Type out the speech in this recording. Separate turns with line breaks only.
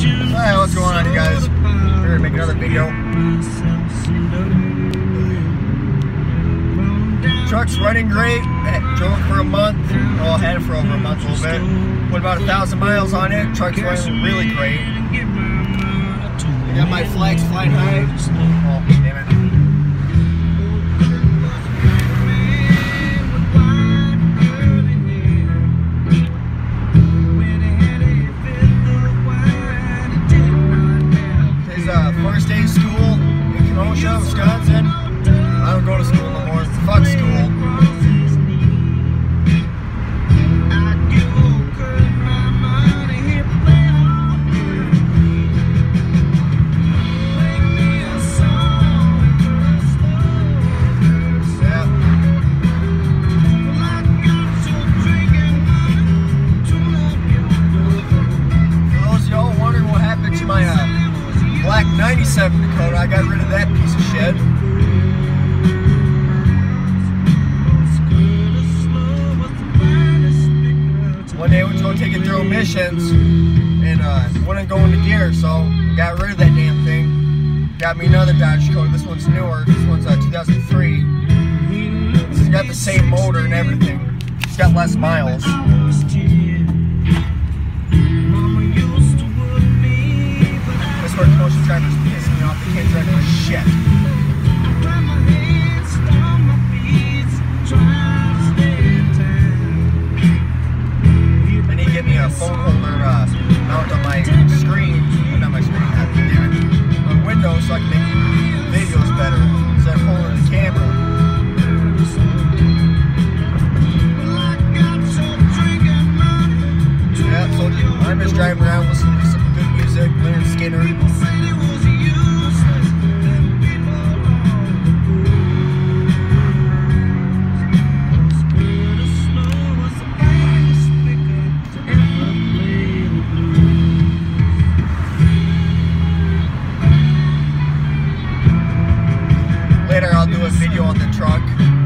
Hey, what's going on, you guys? We're gonna make another video. Truck's running great. Drove for a month. Well, had it for over a month, a little bit. Put about a thousand miles on it. Truck's running really great. I got my flags flying high. Oh, damn it. Kenosha, 97 Dakota, I got rid of that piece of shit. One day I gonna take it through emissions and uh, wouldn't go into gear, so got rid of that damn thing. Got me another Dodge Dakota. This one's newer. This one's uh, 2003. It's got the same motor and everything. It's got less miles. A phone holder uh, mount on my screen. Not my screen, God damn it. My window so I can make videos better instead of holding the camera. Yeah, so I'm just driving around listening to some good music, Lynyrd Skynyrd. Video on the truck.